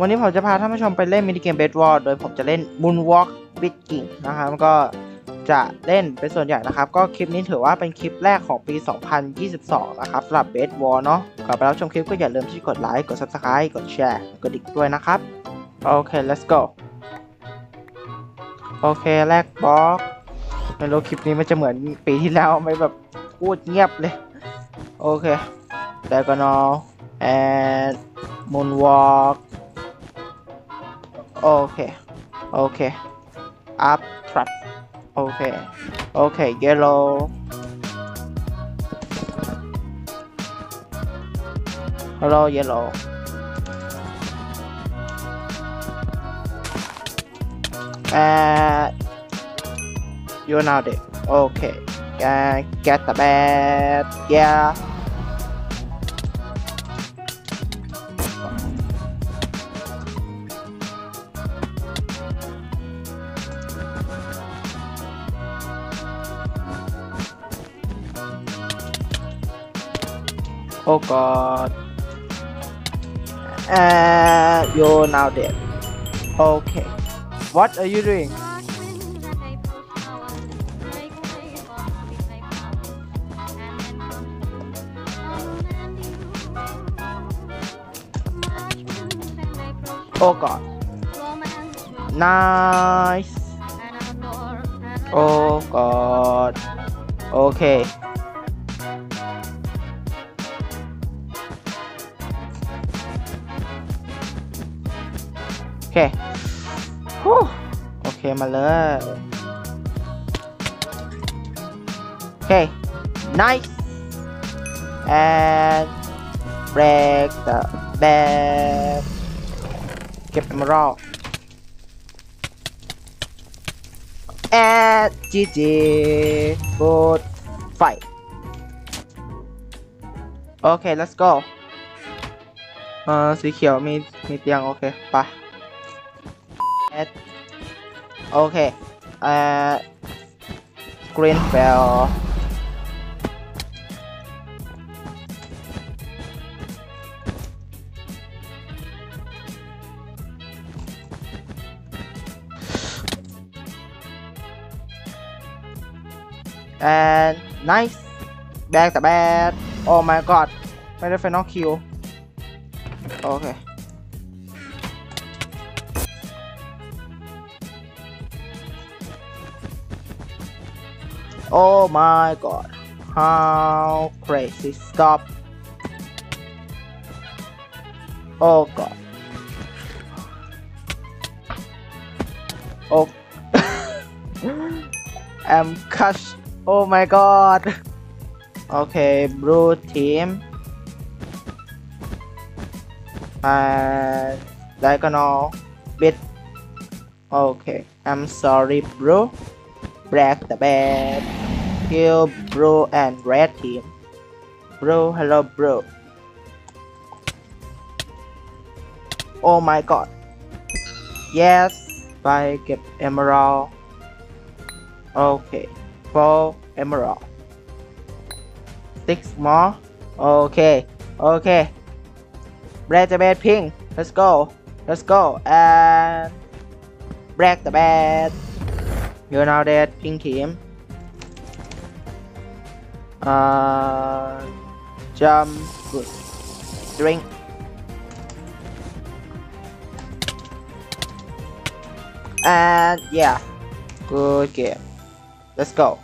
วันนี้ผมจะพาท่านผู้ชมไปเล่นมินิเกมเบสวอลโดยผมจะเล่น Moonwalk b i t g i n g นะครับก็จะเล่นเป็นส่วนใหญ่นะครับ ก็คลิปนี้ถือว่าเป็นคลิปแรกของปี 2022 นะครับสำหรับเบสวอลเนาะก่อนไปรับชมคลิปก็อย่าลืมที่กดไลค์ กด Subscribe กดแชร์กดดิ่งด้วยนะครับ โอเค let's go โอเค แรกบล็อกไม่รู้คลิปนี้มันจะเหมือนปีที่แล้วไม่แบบพูดเงียบเลย โอเค diagonal and moonwalk โอเคโอ Okay. Okay. Up trap. Okay. Okay, yellow. Hello, yellow. Uh, you're not it. Okay. Uh, get the bed. Yeah. Oh god. And you're now dead. Okay. What are you doing? Oh god. Nice. Oh god. Okay. Okay. ฮู้โอเคมาเลยโอเค nice and break the back เก็บ emerald and GG good fight โอเค let's go เอ่อสีเขียวมีมีเตียง โอเค ไป Okay. Uh, green bell. And nice. Back to bad. Oh my god. My final kill. Okay. Oh my god. How crazy. Stop. Oh god. Oh. I'm crushed. Oh my god. Okay, blue team. And diagonal bit. Okay, I'm sorry, bro. Black the bad. Kill bro and red team. Bro, hello bro. Oh my god. Yes, by get emerald. Okay, four emerald. Six more. Okay, okay. Black the bad pink. Let's go. Let's go. And black the bad. You're now dead, pink team. Uh, jump, good. Drink. And yeah, good game. Let's go.